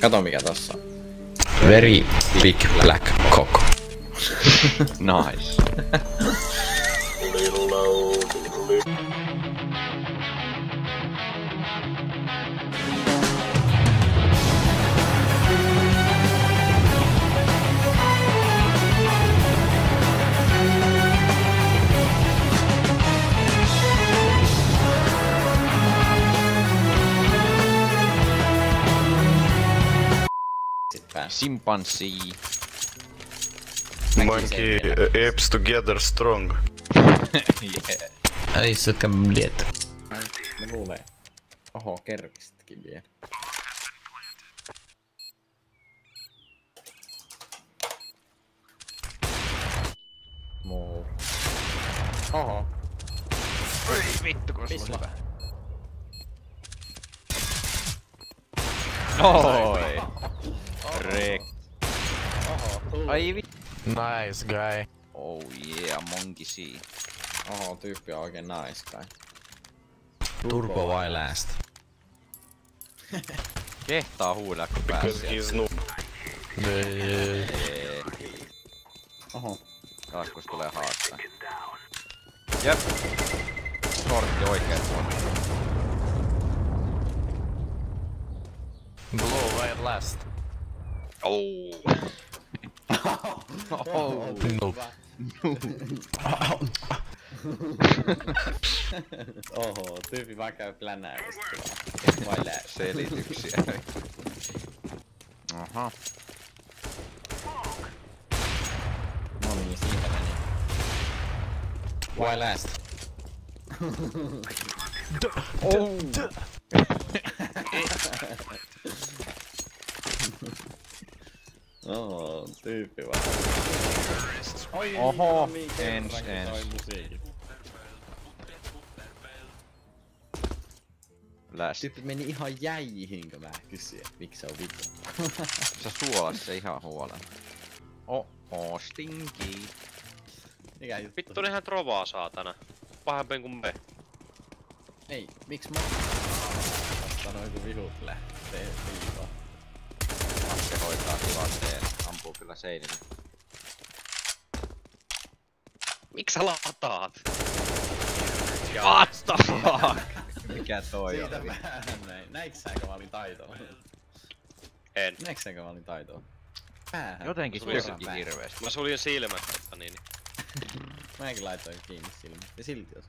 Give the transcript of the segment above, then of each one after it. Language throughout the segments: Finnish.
Kato mikä tossa on. Very big black cock. nice. Sit pääs. Simpanssi. Monkey uh, apes together strong. yeah. Ai suka mliet. Mä luulen. Oho, kerkistkin vielä. Muu. Oho. Oi vittu kun sulla Oi. Ai vittu. Nice guy. Oh yeah, monkey see. Oho, tyyppi on oikein nice guy. Turbo why last? Kehtaa huudaa kun Because pääsee. he's noob. Oho. Raskus tulee haastaa. Jep. Sortti oikein tuonne. Blow why last? Oh. oh. oh. Nope. Oho, tyyppi vaan käy plänäämistä. Vai lää. Selityksiä. Aha. No niin, siitä meni. Why last? Oho, tyyppi vaan. Oi, Oho, ens, ens. Läs. Tyyppi meni ihan jäihin, kun mä kysyin, että miksi se on vittu. Sä suolas se ihan huolen. Oh, oh, stinky. Mikä juttu? Vittu ne ihan trovaa saatana. Pahempi kuin me. Ei, miksi mä... Sanoin kun vihut lähtee viivaan. Hoitaa tilanteen. Ampuu kyllä seinille. Miksi sä lataat? What the fuck? Mikä toi Siitä oli? näin. Näitkö sä, kun mä olin taitoa? En. Näitkö sä, kun mä olin taitoa? Päähän. Jotenkin päin. hirveesti. Mä suljin silmät totta niin. Mäkin laitoin kiinni silmät. Ja silti jos.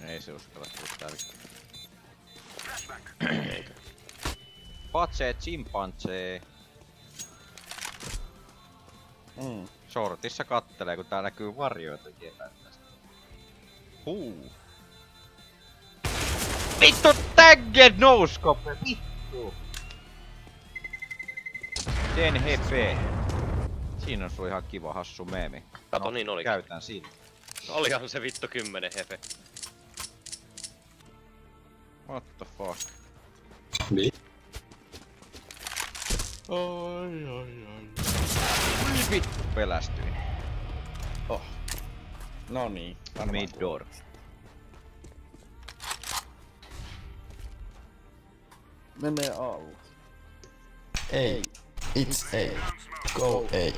Ei se uskalla tulla tältä. Patsee chimpanzee. Mm. Shortissa kattelee, kun tää näkyy varjoita tästä. Huu. Vittu tagged noscope, vittu! Den HP. Siinä on sun ihan kiva hassu meemi. Kato, niin oli. Käytän siinä. Olihan se vittu 10 hefe. What the fuck? Oi, oi, oi. Vittu pelästyin. No niin. Mid door. Menee alla. A. It's A. Go A.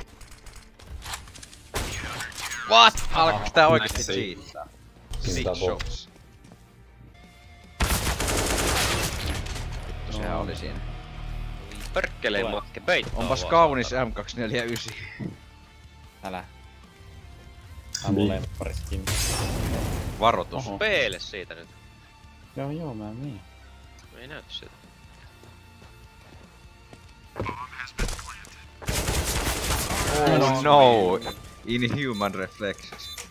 What? Alkaa tää oikeesti nice. cheataa. Six Double. shots. Vittu sehän oli siinä. Perkkeleen Tule. Peittoa Onpas kaunis saatana. M249. Älä. Ammu lemppariskin. Varoitus. Oho. Peele siitä nyt. Joo, joo, mä niin. Ei näytä siltä. Oh no! Inhuman reflexes.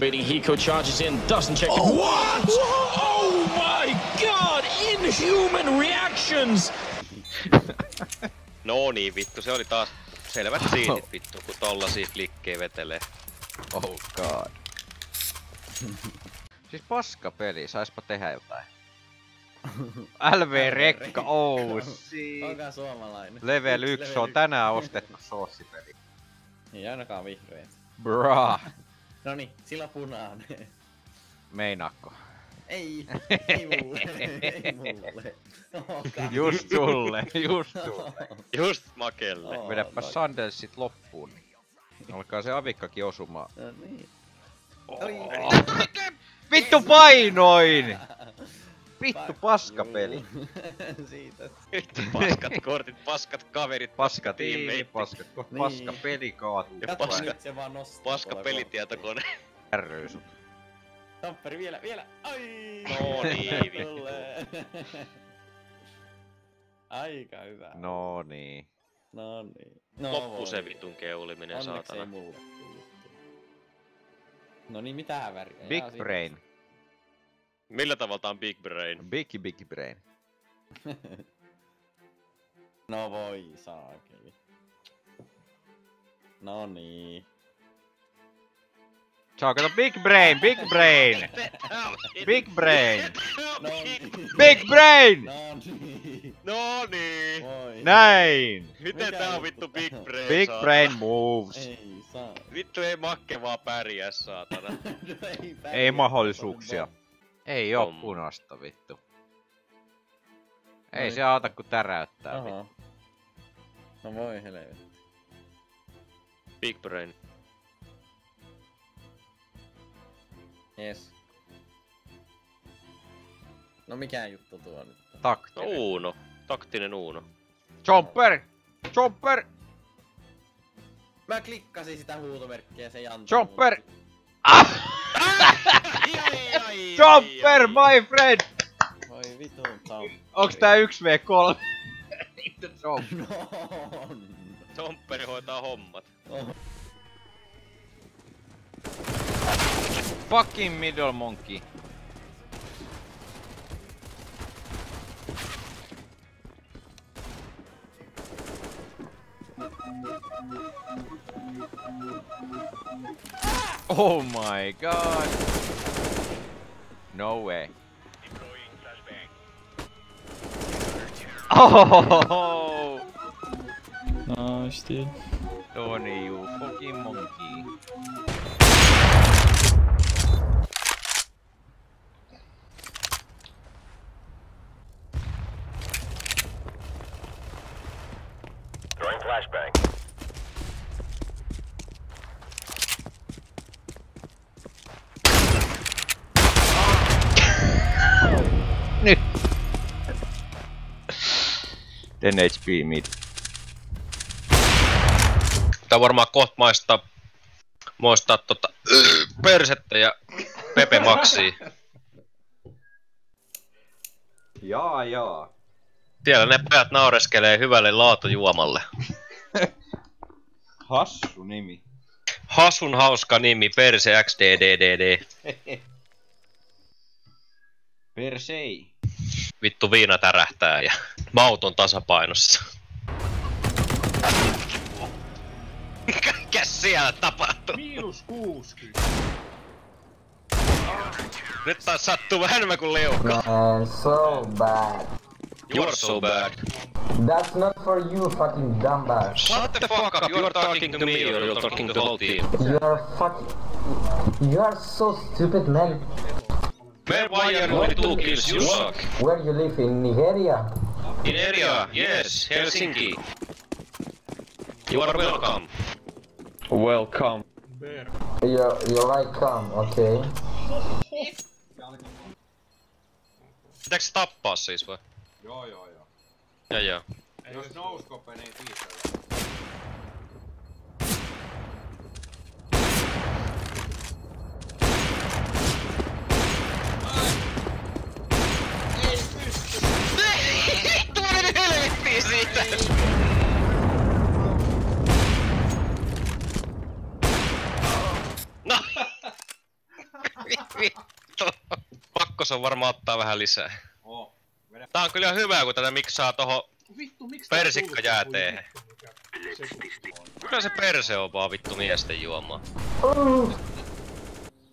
Beating Hiko charges in, doesn't check. Oh, what? Oh my god! Inhuman reactions! No niin vittu, se oli taas selvät siinit vittu, kun tollasia klikkejä vetelee. Oh god. siis paska peli, saispa tehdä jotain. LV Rekka, oh shit. Onkaan suomalainen. Level 1 on tänään ostettu soossipeli. Ei ainakaan vihreät. Bra. Noni, sillä punainen. Meinaakko? Ei, ei mulle, ei mulle. Oh, Just sulle, just sulle. Just makelle. Oh, Vedäpä no. Sandelsit loppuun. niin Alkaa se avikkakin osumaan. No niin. Oi. Vittu painoin! Vittu paskapeli. Siitä. Vittu paskat kortit, paskat kaverit, Paska tiimi, tiimmeitä. paska, Niin. paska peli kaatuu. Ja paska- nyt se vaan nostaa. Paska pelitietokone. Kärryy sut. Tapperi vielä, vielä. Ai. No niin, vittu. Aika hyvä. No niin. No niin. No, Loppu se vitun keuliminen, Onneksi ei saatana. mulle tullut. No niin, mitä väriä? Big brain. Millä tavalla tää on Big Brain? Big big brain. No voi saakeli. No niin. Saa kato big brain, big brain! Big brain! No niin. Big brain! No niin. No niin. Voi. Näin! Miten tää on vittu Big Brain? Big saatana? brain moves. Ei saa. Vittu ei makke vaan pärjää, saatana. No. Ei mahdollisuuksia. Ei oo Tom. punasta vittu. Ei Noin. se auta kun täräyttää vittu. Aha. No voi helvetti. Big Brain. Yes. No mikä juttu tuo nyt? on? No Taktinen. Uuno. Taktinen Uuno. Jumper! Jumper! Mä klikkasin sitä huutomerkkiä ja se ei antanut. Jumper! Ai, Jumper, my friend! Voi vitun tapperi. Onks tää 1v3? Vittu jump. No on. Hoitaa hommat. Oh. Fucking middle monkey. Oh my god. No way. Oh! Nice, dude. Tony, you fucking monkey. 10 HP mid. Tää varmaan kohta maistaa, maistaa tota, persettä ja Pepe Maxia. Jaa, jaa. Siellä ne pojat naureskelee hyvälle laatujuomalle. Hassu nimi. Hasun hauska nimi, Perse XDDDD. Persei. Vittu viina tärähtää ja maut on tasapainossa. Mikäs siellä tapahtuu? Miinus 60. Nyt taas sattuu vähän enemmän kuin liukka. Man, so bad. You're so bad. That's not for you, fucking dumbass. Shut the fuck up, you're talking to me or you're talking to the whole team. You are fucking. You are so stupid, man. Man, why are you only two kills? You suck. Where you live in Nigeria? In area, yes, Helsinki. You are welcome. Welcome. You're you're right, come, okay. Pitääkö se tappaa siis vai? Joo, joo, joo. Ja joo. Jos nouskope, niin tiisellä. Siitä! No! Vittu. Pakko se on varmaan ottaa vähän lisää. Oo. Tää on kyllä hyvä, kun tätä miksaa toho Vittu, miksi persikka. Kyllä se perse on vaan vittu miesten juomaa.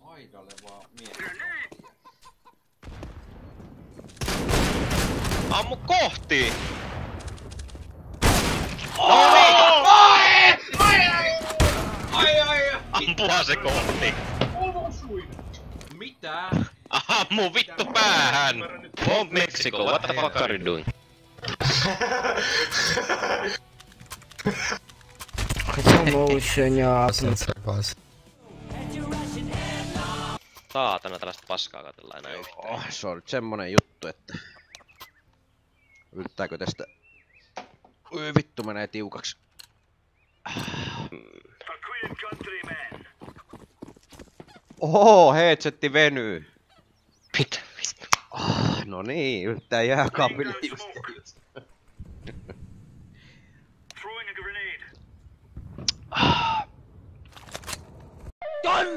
Aidalle vaan mies. Ammu kohti! Ampua se kohti. Osuin! Mitä? Ammu vittu päähän! On Meksiko, what the fuck are you doing? motion ja... Saatana tällaista paskaa katsellaan enää yhtään. Oh, se on nyt semmonen juttu, että... Yrittääkö tästä... Ui vittu menee tiukaksi. Oho, headsetti venyy. Mitä vittu? Ah, no niin, yrittää jääkaapille just. just.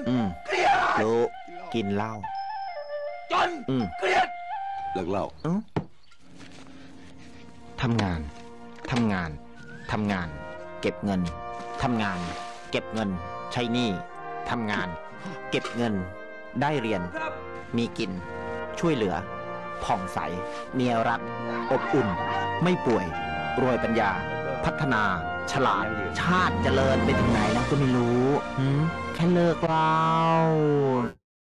Mm. รู้กินเหล้าอืมเลิกเล่าทำงาน ทำงาน ทำงาน เก็บเงิน ทำงาน เก็บเงิน ใช้หนี้ ทำงาน เก็บเงิน ได้เรียน มีกิน ช่วยเหลือ ผ่องใสเมียรัก อบอุ่น ไม่ป่วย รวยปัญญา พัฒนา ฉลาด ชาติเจริญไปถึงไหนแล้วก็ไม่รู้หืมแค่เลิกเหล้า